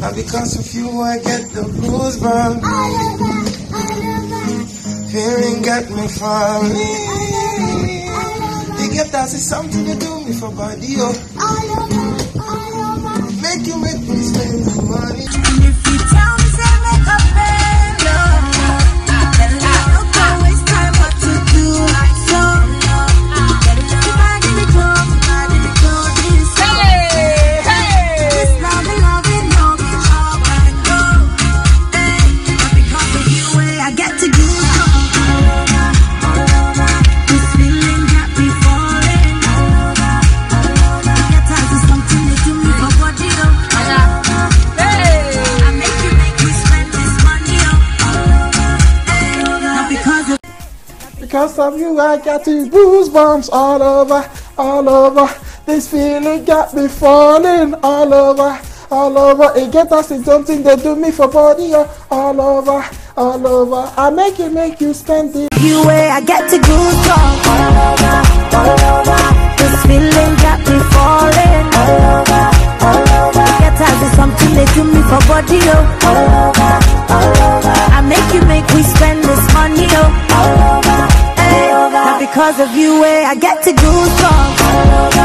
Now because of you, I get the blues, goosebumps. Feeling got me falling. You get that is something to do me for body, oh. Make you make me spend money. Because of you, I got these goosebumps all over, all over. This feeling got me falling all over, all over. It get us in something they do me for body, oh, all over, all over. I make it, make you spend it. you way I get to goosebumps all over, all over. This feeling got me falling all over, all over. It Get tired of something they do me for body, oh. All over, because of you, way I get to goosebumps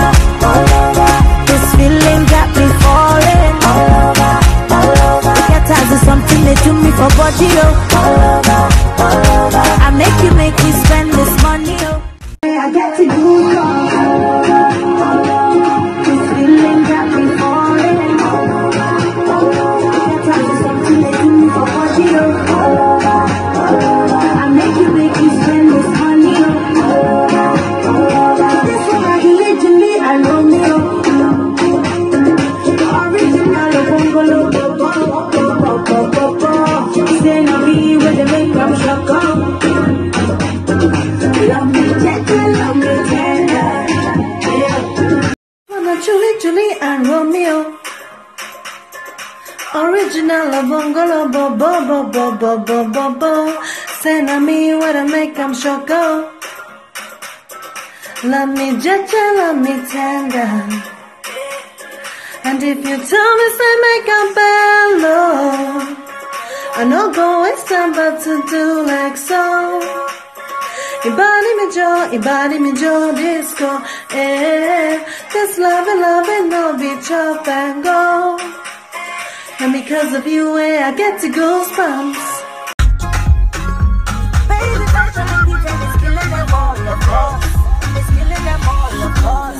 and Romeo. Original of bungalow, bo bo bo bo bo bo bo bo. No me with the make I'm shock up. Love me gentle, love me tender. And if you tell me, say make a bellow. Oh. I know go waste time but to do like so. Everybody me joy, everybody me joy, disco, eh. Just love and love and love each chop and go. And because of you, eh, I get to goosebumps.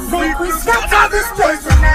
Think we stop all this place tonight.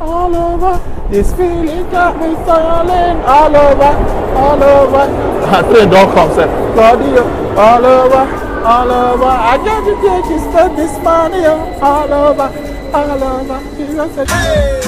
all over. This feeling got me falling all over, all over. I say don't come, say body oh, all over, all over. I got to take you spend this money all over, all over. You know, say, hey.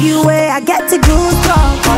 you where I get to goose talk.